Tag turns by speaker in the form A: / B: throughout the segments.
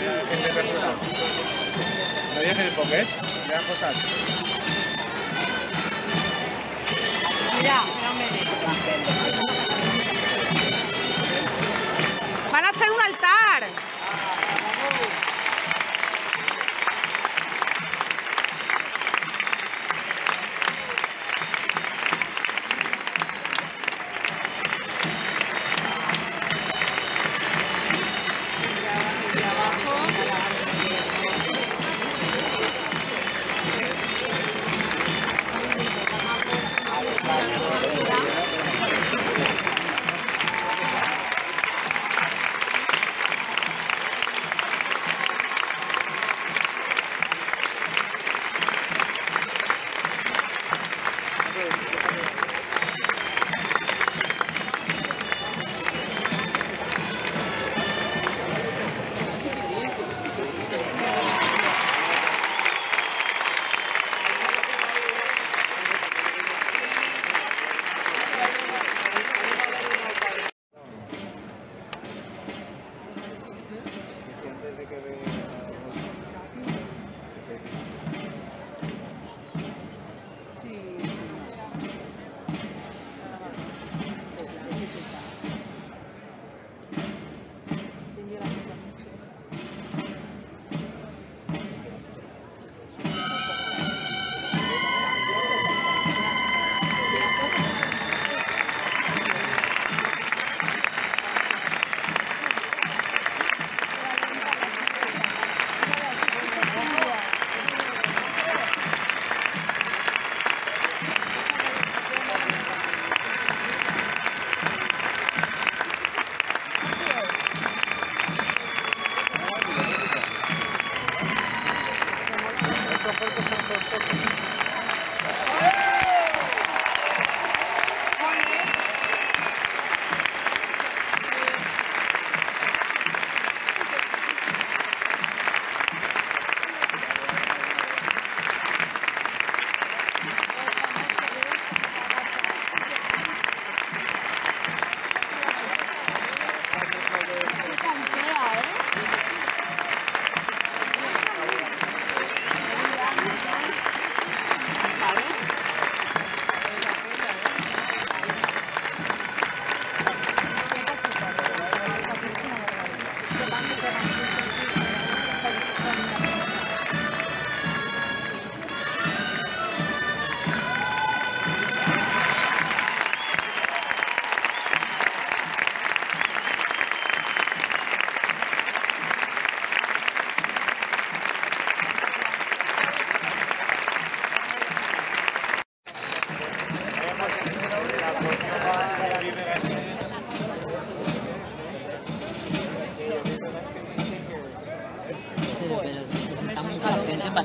A: en ¿Lo en el pocket? Ya.
B: Ya, Van a hacer un altar.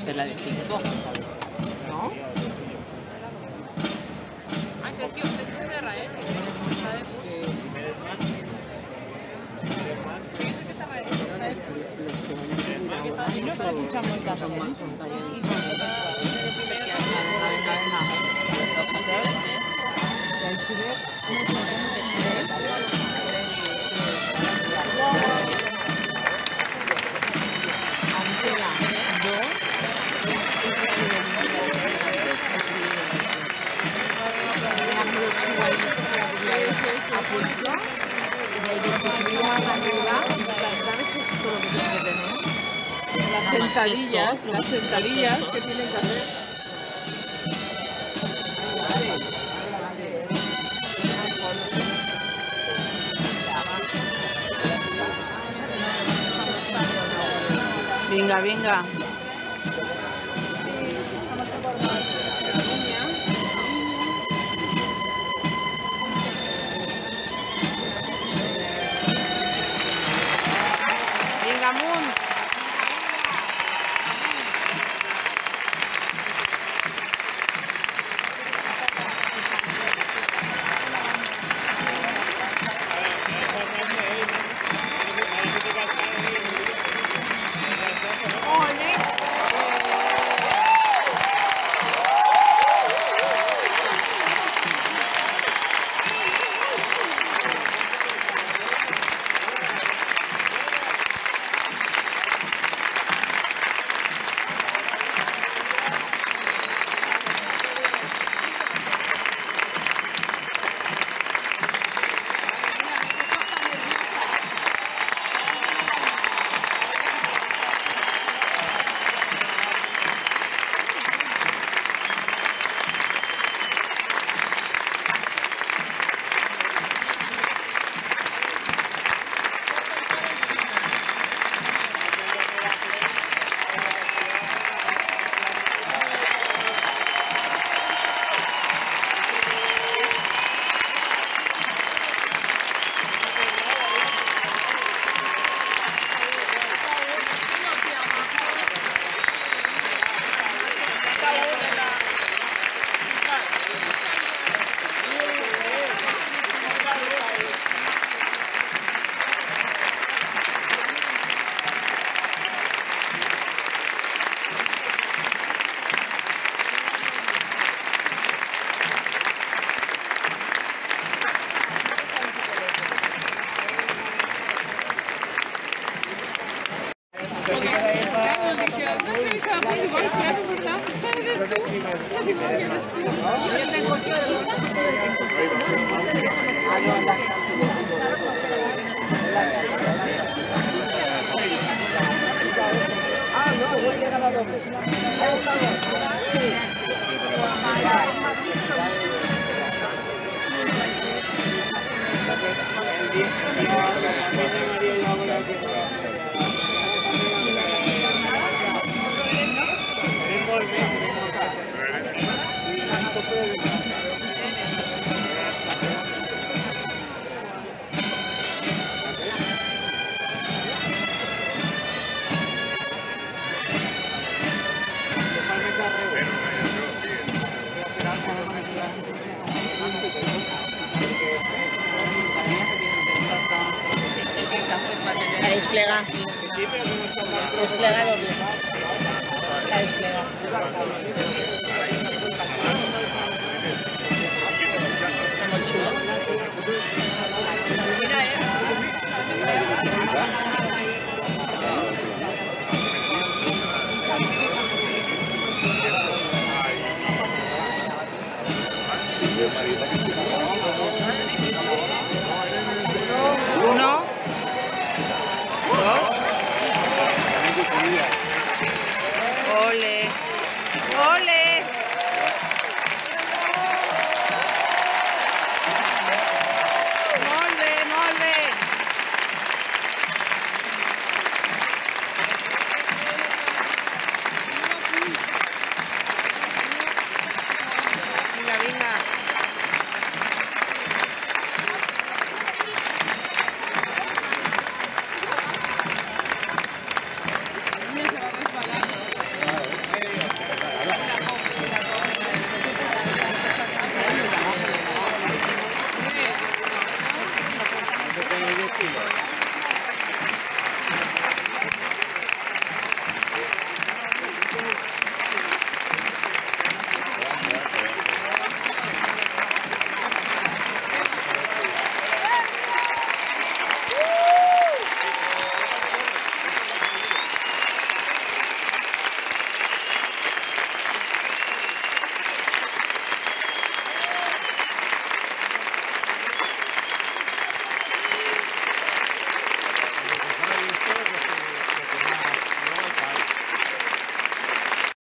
C: Hacer la de 5. ¿No?
D: Ay, Sergio, Sergio de Israel.
B: Ahí no está escuchando el caso.
C: Más,
B: Las sentadillas, las sentadillas que tienen que hacer. Venga, venga. Venga, La desplega. Desplega doble. La desplega.